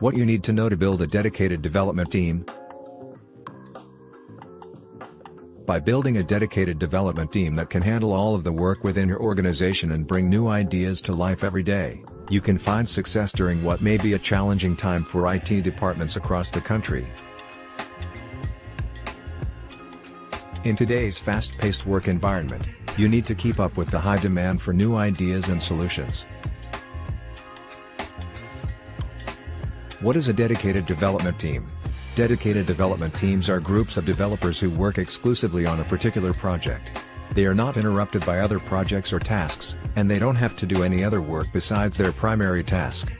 What you need to know to build a dedicated development team. By building a dedicated development team that can handle all of the work within your organization and bring new ideas to life every day, you can find success during what may be a challenging time for IT departments across the country. In today's fast-paced work environment, you need to keep up with the high demand for new ideas and solutions. What is a dedicated development team? Dedicated development teams are groups of developers who work exclusively on a particular project. They are not interrupted by other projects or tasks, and they don't have to do any other work besides their primary task.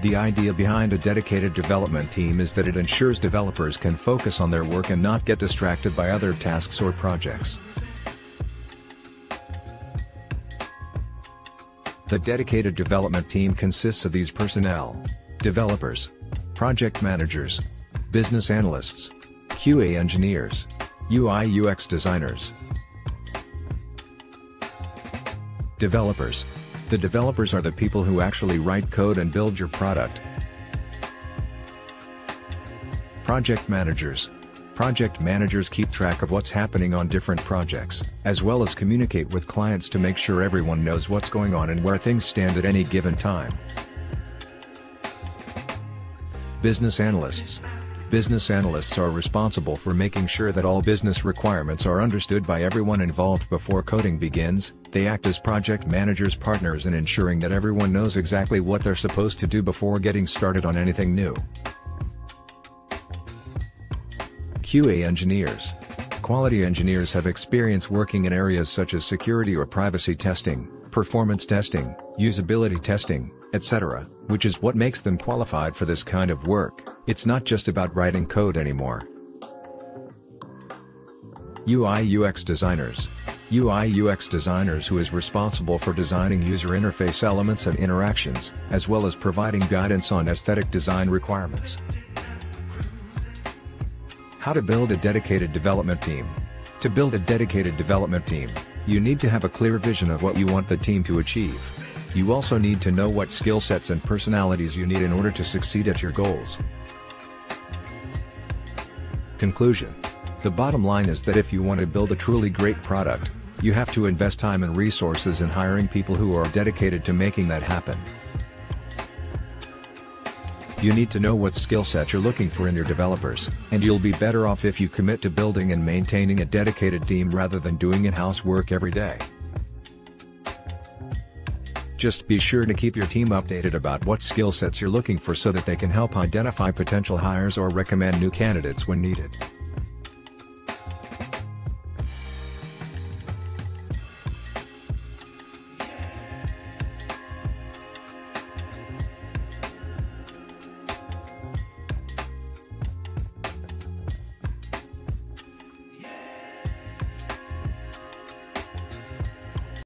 The idea behind a dedicated development team is that it ensures developers can focus on their work and not get distracted by other tasks or projects. The dedicated development team consists of these personnel. Developers. Project managers. Business analysts. QA engineers. UI UX designers. Developers. The developers are the people who actually write code and build your product. Project managers. Project managers keep track of what's happening on different projects, as well as communicate with clients to make sure everyone knows what's going on and where things stand at any given time. Business analysts. Business analysts are responsible for making sure that all business requirements are understood by everyone involved before coding begins, they act as project managers' partners in ensuring that everyone knows exactly what they're supposed to do before getting started on anything new. QA engineers. Quality engineers have experience working in areas such as security or privacy testing, performance testing, usability testing, etc., which is what makes them qualified for this kind of work. It's not just about writing code anymore. UI UX designers. UI UX designers who is responsible for designing user interface elements and interactions, as well as providing guidance on aesthetic design requirements. How to build a dedicated development team. To build a dedicated development team, you need to have a clear vision of what you want the team to achieve. You also need to know what skill sets and personalities you need in order to succeed at your goals. Conclusion. The bottom line is that if you want to build a truly great product, you have to invest time and resources in hiring people who are dedicated to making that happen. You need to know what skill set you're looking for in your developers, and you'll be better off if you commit to building and maintaining a dedicated team rather than doing in-house work every day. Just be sure to keep your team updated about what skill sets you're looking for so that they can help identify potential hires or recommend new candidates when needed.